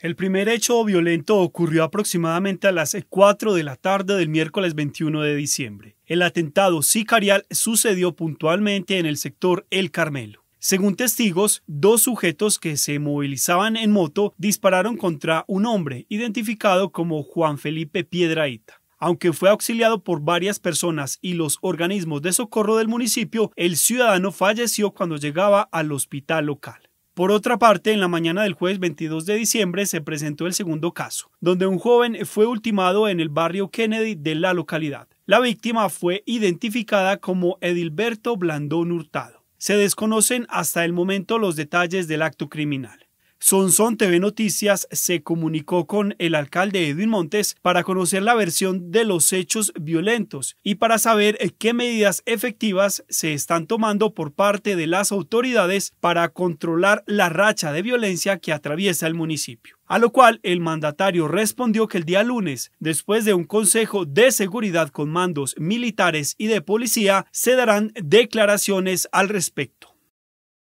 El primer hecho violento ocurrió aproximadamente a las 4 de la tarde del miércoles 21 de diciembre. El atentado sicarial sucedió puntualmente en el sector El Carmelo. Según testigos, dos sujetos que se movilizaban en moto dispararon contra un hombre identificado como Juan Felipe Piedraíta. Aunque fue auxiliado por varias personas y los organismos de socorro del municipio, el ciudadano falleció cuando llegaba al hospital local. Por otra parte, en la mañana del jueves 22 de diciembre se presentó el segundo caso, donde un joven fue ultimado en el barrio Kennedy de la localidad. La víctima fue identificada como Edilberto Blandón Hurtado. Se desconocen hasta el momento los detalles del acto criminal. Sonson TV Noticias se comunicó con el alcalde Edwin Montes para conocer la versión de los hechos violentos y para saber qué medidas efectivas se están tomando por parte de las autoridades para controlar la racha de violencia que atraviesa el municipio. A lo cual el mandatario respondió que el día lunes, después de un consejo de seguridad con mandos militares y de policía, se darán declaraciones al respecto.